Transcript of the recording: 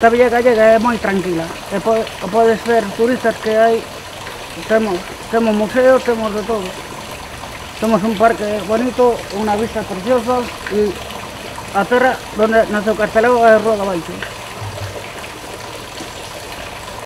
Esta villa gallega es muy tranquila. puede pode, podes ver turistas que hay. Tenemos, temos museos, tenemos de todo. Tenemos un parque bonito, una vista preciosa y a terra donde nace o es é.